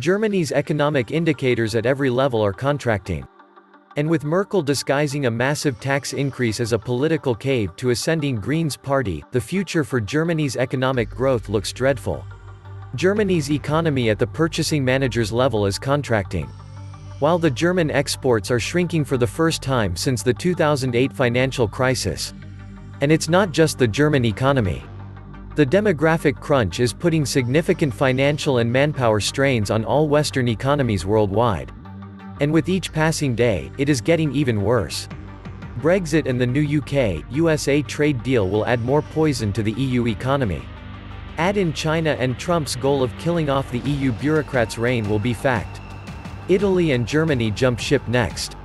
Germany's economic indicators at every level are contracting. And with Merkel disguising a massive tax increase as a political cave to ascending Greens party, the future for Germany's economic growth looks dreadful. Germany's economy at the purchasing manager's level is contracting. While the German exports are shrinking for the first time since the 2008 financial crisis. And it's not just the German economy. The demographic crunch is putting significant financial and manpower strains on all Western economies worldwide. And with each passing day, it is getting even worse. Brexit and the new UK-USA trade deal will add more poison to the EU economy. Add in China and Trump's goal of killing off the EU bureaucrats' reign will be fact. Italy and Germany jump ship next.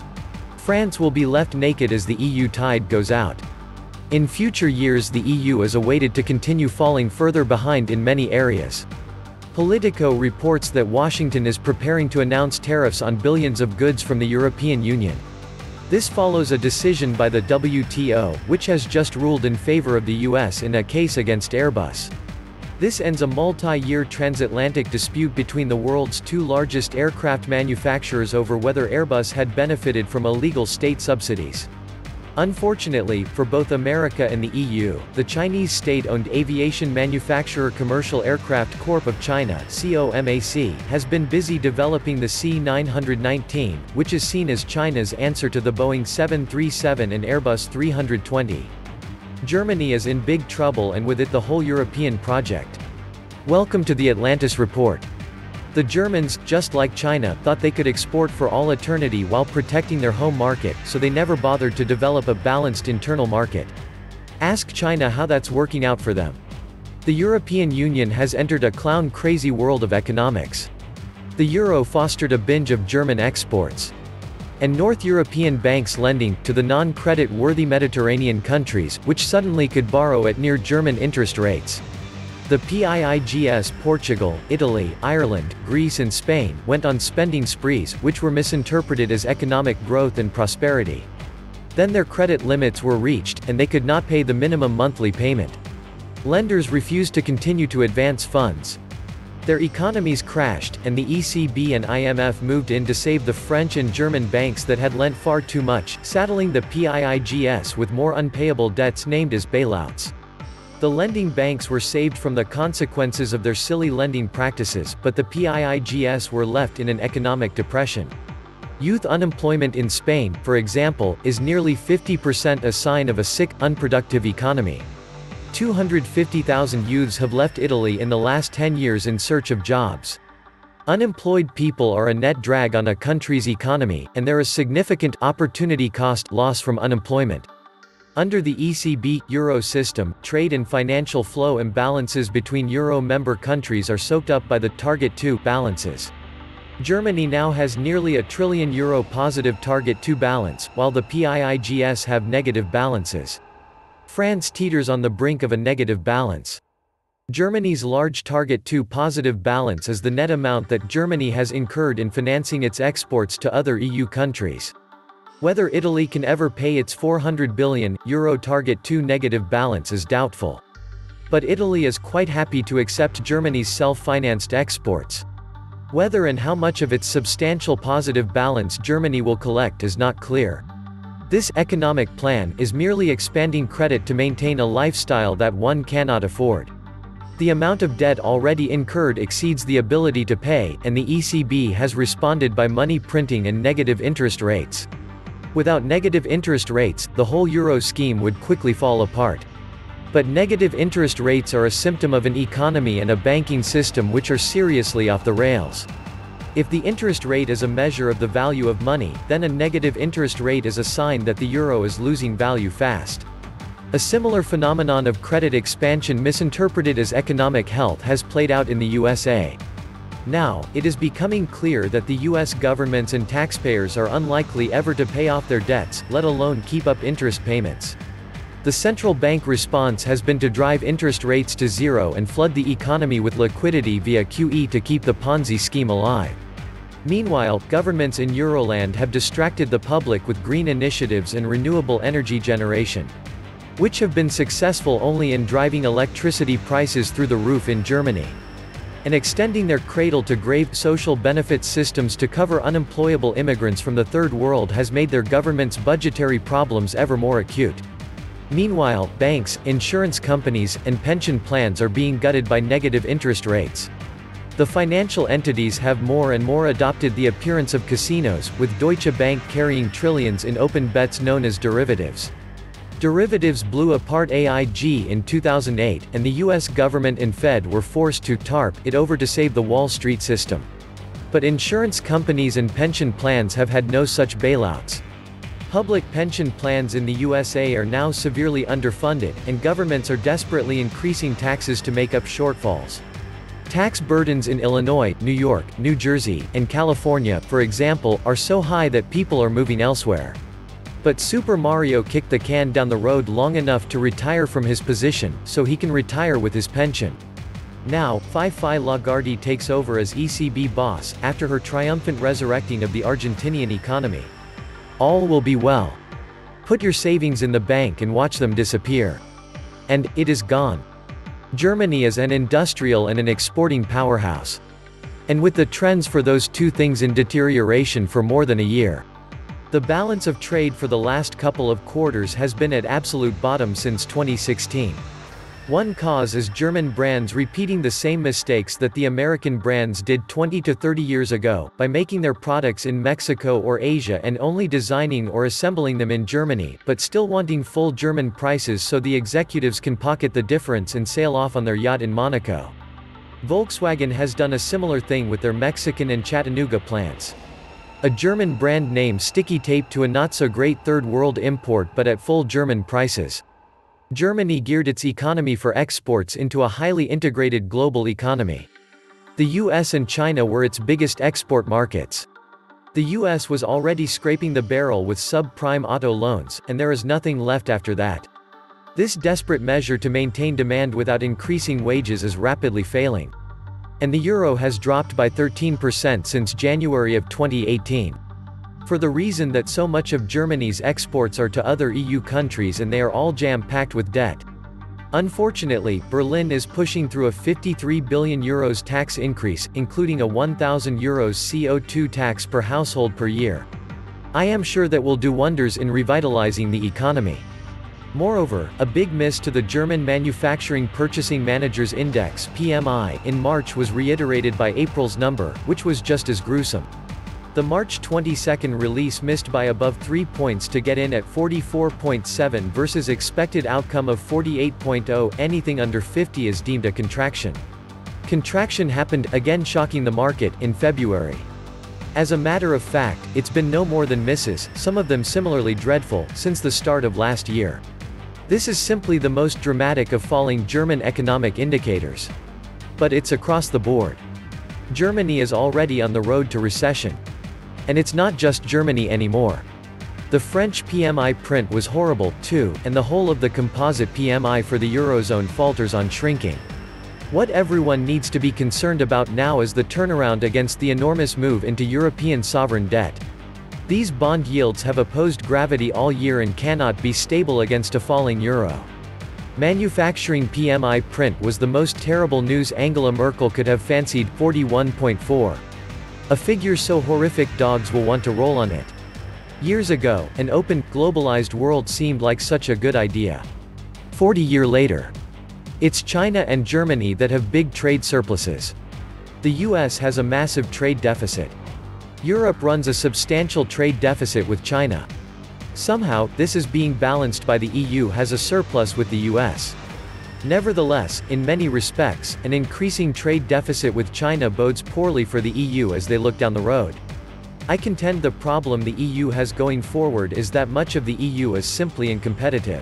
France will be left naked as the EU tide goes out. In future years the EU is awaited to continue falling further behind in many areas. Politico reports that Washington is preparing to announce tariffs on billions of goods from the European Union. This follows a decision by the WTO, which has just ruled in favor of the US in a case against Airbus. This ends a multi-year transatlantic dispute between the world's two largest aircraft manufacturers over whether Airbus had benefited from illegal state subsidies. Unfortunately, for both America and the EU, the Chinese state-owned aviation manufacturer Commercial Aircraft Corp of China COMAC, has been busy developing the C-919, which is seen as China's answer to the Boeing 737 and Airbus 320. Germany is in big trouble and with it the whole European project. Welcome to the Atlantis Report. The Germans, just like China, thought they could export for all eternity while protecting their home market, so they never bothered to develop a balanced internal market. Ask China how that's working out for them. The European Union has entered a clown-crazy world of economics. The euro fostered a binge of German exports. And North European banks lending, to the non-credit worthy Mediterranean countries, which suddenly could borrow at near German interest rates. The PIIGS Portugal, Italy, Ireland, Greece and Spain went on spending sprees, which were misinterpreted as economic growth and prosperity. Then their credit limits were reached, and they could not pay the minimum monthly payment. Lenders refused to continue to advance funds. Their economies crashed, and the ECB and IMF moved in to save the French and German banks that had lent far too much, saddling the PIIGS with more unpayable debts named as bailouts. The lending banks were saved from the consequences of their silly lending practices, but the PIIGS were left in an economic depression. Youth unemployment in Spain, for example, is nearly 50% a sign of a sick, unproductive economy. 250,000 youths have left Italy in the last 10 years in search of jobs. Unemployed people are a net drag on a country's economy, and there is significant opportunity cost loss from unemployment. Under the ECB euro system, trade and financial flow imbalances between euro member countries are soaked up by the target 2 balances. Germany now has nearly a trillion euro positive target 2 balance, while the PIIGS have negative balances. France teeters on the brink of a negative balance. Germany's large target 2 positive balance is the net amount that Germany has incurred in financing its exports to other EU countries. Whether Italy can ever pay its 400 billion euro target 2 negative balance is doubtful. But Italy is quite happy to accept Germany's self-financed exports. Whether and how much of its substantial positive balance Germany will collect is not clear. This economic plan is merely expanding credit to maintain a lifestyle that one cannot afford. The amount of debt already incurred exceeds the ability to pay, and the ECB has responded by money printing and negative interest rates. Without negative interest rates, the whole euro scheme would quickly fall apart. But negative interest rates are a symptom of an economy and a banking system which are seriously off the rails. If the interest rate is a measure of the value of money, then a negative interest rate is a sign that the euro is losing value fast. A similar phenomenon of credit expansion misinterpreted as economic health has played out in the USA. Now, it is becoming clear that the US governments and taxpayers are unlikely ever to pay off their debts, let alone keep up interest payments. The central bank response has been to drive interest rates to zero and flood the economy with liquidity via QE to keep the Ponzi scheme alive. Meanwhile, governments in Euroland have distracted the public with green initiatives and renewable energy generation, which have been successful only in driving electricity prices through the roof in Germany. And extending their cradle-to-grave social benefits systems to cover unemployable immigrants from the Third World has made their government's budgetary problems ever more acute. Meanwhile, banks, insurance companies, and pension plans are being gutted by negative interest rates. The financial entities have more and more adopted the appearance of casinos, with Deutsche Bank carrying trillions in open bets known as derivatives. Derivatives blew apart AIG in 2008, and the US government and Fed were forced to tarp it over to save the Wall Street system. But insurance companies and pension plans have had no such bailouts. Public pension plans in the USA are now severely underfunded, and governments are desperately increasing taxes to make up shortfalls. Tax burdens in Illinois, New York, New Jersey, and California, for example, are so high that people are moving elsewhere. But Super Mario kicked the can down the road long enough to retire from his position, so he can retire with his pension. Now, Fifi Lagarde takes over as ECB boss, after her triumphant resurrecting of the Argentinian economy. All will be well. Put your savings in the bank and watch them disappear. And, it is gone. Germany is an industrial and an exporting powerhouse. And with the trends for those two things in deterioration for more than a year. The balance of trade for the last couple of quarters has been at absolute bottom since 2016. One cause is German brands repeating the same mistakes that the American brands did 20 to 30 years ago, by making their products in Mexico or Asia and only designing or assembling them in Germany, but still wanting full German prices so the executives can pocket the difference and sail off on their yacht in Monaco. Volkswagen has done a similar thing with their Mexican and Chattanooga plants. A German brand name sticky tape to a not-so-great third-world import but at full German prices. Germany geared its economy for exports into a highly integrated global economy. The US and China were its biggest export markets. The US was already scraping the barrel with subprime auto loans, and there is nothing left after that. This desperate measure to maintain demand without increasing wages is rapidly failing. And the euro has dropped by 13% since January of 2018. For the reason that so much of Germany's exports are to other EU countries and they are all jam-packed with debt. Unfortunately, Berlin is pushing through a 53 billion euros tax increase, including a 1000 euros CO2 tax per household per year. I am sure that will do wonders in revitalizing the economy. Moreover, a big miss to the German Manufacturing Purchasing Managers Index PMI in March was reiterated by April's number, which was just as gruesome. The March 22 release missed by above 3 points to get in at 44.7 versus expected outcome of 48.0 anything under 50 is deemed a contraction. Contraction happened, again shocking the market, in February. As a matter of fact, it's been no more than misses, some of them similarly dreadful, since the start of last year. This is simply the most dramatic of falling German economic indicators. But it's across the board. Germany is already on the road to recession. And it's not just Germany anymore. The French PMI print was horrible, too, and the whole of the composite PMI for the Eurozone falters on shrinking. What everyone needs to be concerned about now is the turnaround against the enormous move into European sovereign debt. These bond yields have opposed gravity all year and cannot be stable against a falling euro. Manufacturing PMI print was the most terrible news Angela Merkel could have fancied 41.4. A figure so horrific dogs will want to roll on it. Years ago, an open, globalized world seemed like such a good idea. 40 year later. It's China and Germany that have big trade surpluses. The US has a massive trade deficit. Europe runs a substantial trade deficit with China. Somehow, this is being balanced by the EU has a surplus with the US. Nevertheless, in many respects, an increasing trade deficit with China bodes poorly for the EU as they look down the road. I contend the problem the EU has going forward is that much of the EU is simply uncompetitive.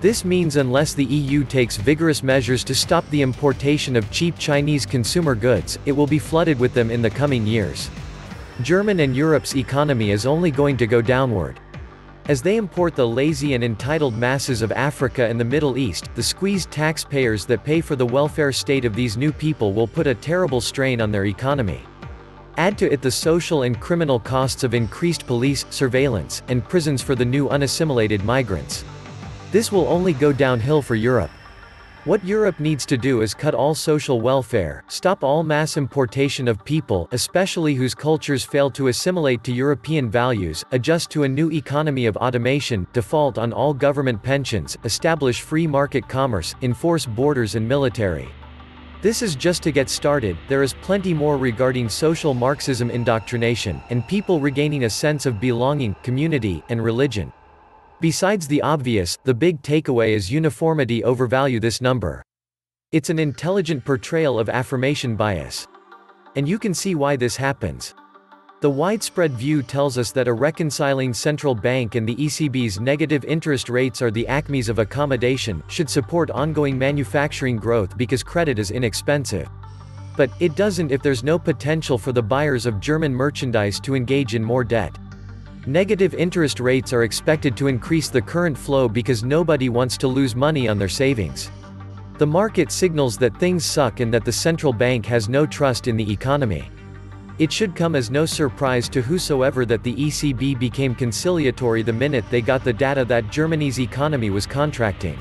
This means unless the EU takes vigorous measures to stop the importation of cheap Chinese consumer goods, it will be flooded with them in the coming years. German and Europe's economy is only going to go downward. As they import the lazy and entitled masses of Africa and the Middle East, the squeezed taxpayers that pay for the welfare state of these new people will put a terrible strain on their economy. Add to it the social and criminal costs of increased police, surveillance, and prisons for the new unassimilated migrants. This will only go downhill for Europe. What Europe needs to do is cut all social welfare, stop all mass importation of people, especially whose cultures fail to assimilate to European values, adjust to a new economy of automation, default on all government pensions, establish free market commerce, enforce borders and military. This is just to get started, there is plenty more regarding social Marxism indoctrination, and people regaining a sense of belonging, community, and religion. Besides the obvious, the big takeaway is uniformity overvalue this number. It's an intelligent portrayal of affirmation bias. And you can see why this happens. The widespread view tells us that a reconciling central bank and the ECB's negative interest rates are the acmes of accommodation, should support ongoing manufacturing growth because credit is inexpensive. But, it doesn't if there's no potential for the buyers of German merchandise to engage in more debt. Negative interest rates are expected to increase the current flow because nobody wants to lose money on their savings. The market signals that things suck and that the central bank has no trust in the economy. It should come as no surprise to whosoever that the ECB became conciliatory the minute they got the data that Germany's economy was contracting.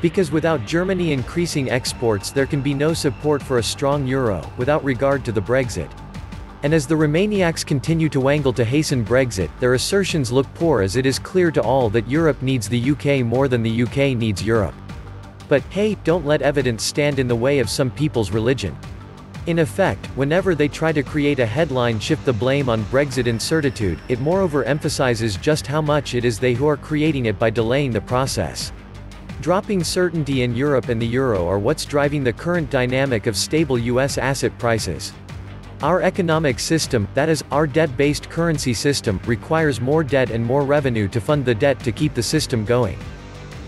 Because without Germany increasing exports there can be no support for a strong euro, without regard to the Brexit. And as the Remainiacs continue to wangle to hasten Brexit, their assertions look poor as it is clear to all that Europe needs the UK more than the UK needs Europe. But, hey, don't let evidence stand in the way of some people's religion. In effect, whenever they try to create a headline shift the blame on Brexit incertitude, it moreover emphasizes just how much it is they who are creating it by delaying the process. Dropping certainty in Europe and the euro are what's driving the current dynamic of stable US asset prices. Our economic system, that is, our debt-based currency system, requires more debt and more revenue to fund the debt to keep the system going.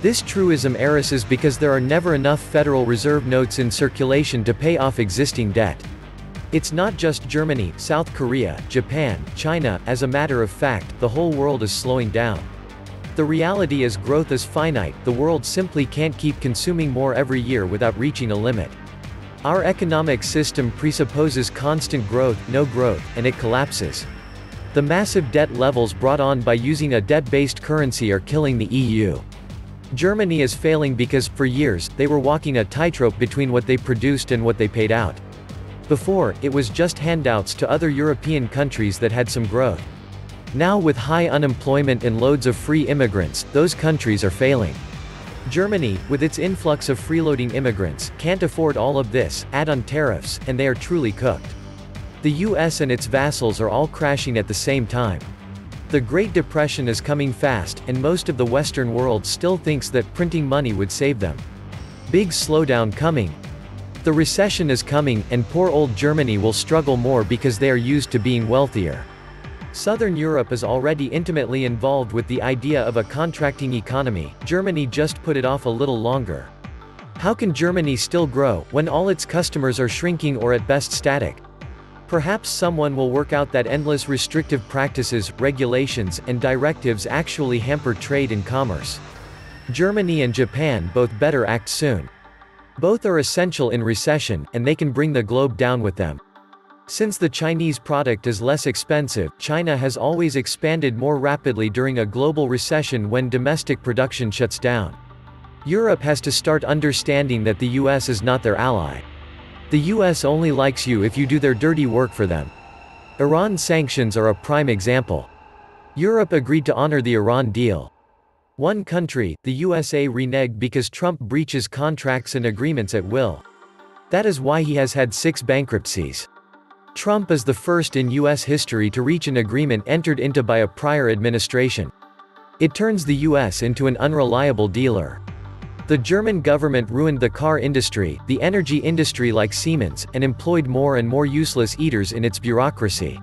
This truism erases because there are never enough Federal Reserve notes in circulation to pay off existing debt. It's not just Germany, South Korea, Japan, China, as a matter of fact, the whole world is slowing down. The reality is growth is finite, the world simply can't keep consuming more every year without reaching a limit. Our economic system presupposes constant growth, no growth, and it collapses. The massive debt levels brought on by using a debt-based currency are killing the EU. Germany is failing because, for years, they were walking a tightrope between what they produced and what they paid out. Before, it was just handouts to other European countries that had some growth. Now with high unemployment and loads of free immigrants, those countries are failing. Germany, with its influx of freeloading immigrants, can't afford all of this, add on tariffs, and they are truly cooked. The US and its vassals are all crashing at the same time. The Great Depression is coming fast, and most of the Western world still thinks that printing money would save them. Big slowdown coming. The recession is coming, and poor old Germany will struggle more because they are used to being wealthier. Southern Europe is already intimately involved with the idea of a contracting economy, Germany just put it off a little longer. How can Germany still grow, when all its customers are shrinking or at best static? Perhaps someone will work out that endless restrictive practices, regulations, and directives actually hamper trade and commerce. Germany and Japan both better act soon. Both are essential in recession, and they can bring the globe down with them. Since the Chinese product is less expensive, China has always expanded more rapidly during a global recession when domestic production shuts down. Europe has to start understanding that the US is not their ally. The US only likes you if you do their dirty work for them. Iran sanctions are a prime example. Europe agreed to honor the Iran deal. One country, the USA reneged because Trump breaches contracts and agreements at will. That is why he has had six bankruptcies. Trump is the first in U.S. history to reach an agreement entered into by a prior administration. It turns the U.S. into an unreliable dealer. The German government ruined the car industry, the energy industry like Siemens, and employed more and more useless eaters in its bureaucracy.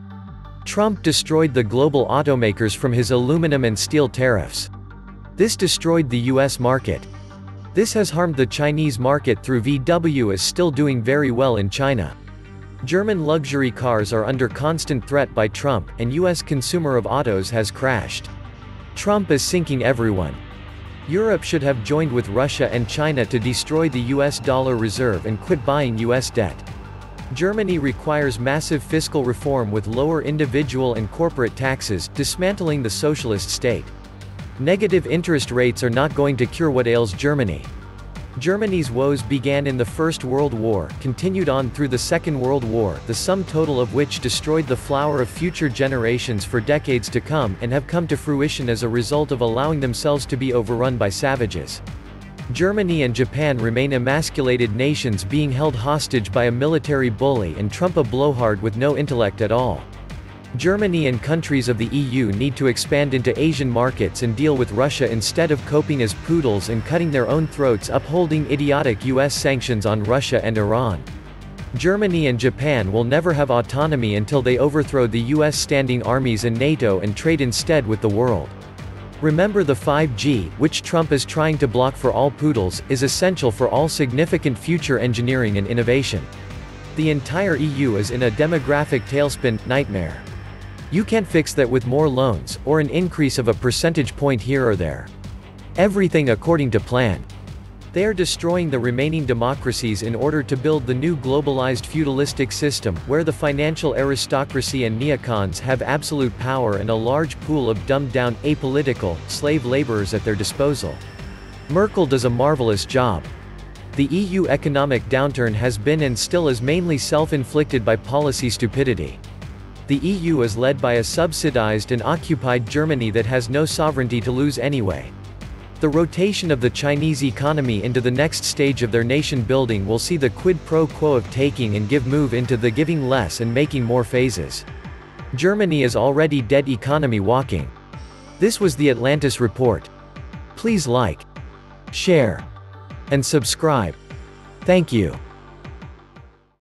Trump destroyed the global automakers from his aluminum and steel tariffs. This destroyed the US market. This has harmed the Chinese market through VW is still doing very well in China. German luxury cars are under constant threat by Trump, and US consumer of autos has crashed. Trump is sinking everyone. Europe should have joined with Russia and China to destroy the US dollar reserve and quit buying US debt. Germany requires massive fiscal reform with lower individual and corporate taxes, dismantling the socialist state. Negative interest rates are not going to cure what ails Germany. Germany's woes began in the First World War, continued on through the Second World War, the sum total of which destroyed the flower of future generations for decades to come, and have come to fruition as a result of allowing themselves to be overrun by savages. Germany and Japan remain emasculated nations being held hostage by a military bully and Trump a blowhard with no intellect at all. Germany and countries of the EU need to expand into Asian markets and deal with Russia instead of coping as poodles and cutting their own throats upholding idiotic US sanctions on Russia and Iran. Germany and Japan will never have autonomy until they overthrow the US standing armies and NATO and trade instead with the world. Remember the 5G, which Trump is trying to block for all poodles, is essential for all significant future engineering and innovation. The entire EU is in a demographic tailspin, nightmare. You can't fix that with more loans, or an increase of a percentage point here or there. Everything according to plan. They are destroying the remaining democracies in order to build the new globalized feudalistic system, where the financial aristocracy and neocons have absolute power and a large pool of dumbed-down, apolitical, slave laborers at their disposal. Merkel does a marvelous job. The EU economic downturn has been and still is mainly self-inflicted by policy stupidity. The EU is led by a subsidized and occupied Germany that has no sovereignty to lose anyway. The rotation of the Chinese economy into the next stage of their nation building will see the quid pro quo of taking and give move into the giving less and making more phases. Germany is already dead economy walking. This was the Atlantis Report. Please like, share, and subscribe. Thank you.